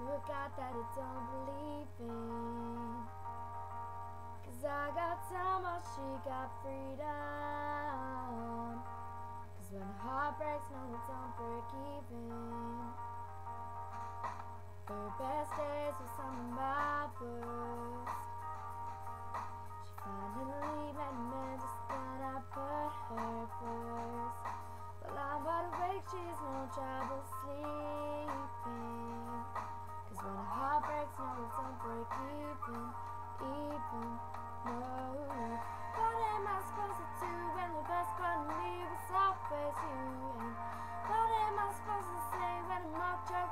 to a God that I don't believe in. Cause I got time while she got freedom. Cause when a heart breaks, no, it don't break even. Her best days were some of my worst. She finally met a man just that I put her first. But I'm wide awake, she's no trouble sleep. like even, even more. What am I supposed to do when the best friend leaves always you? And what am I supposed to say when I'm not just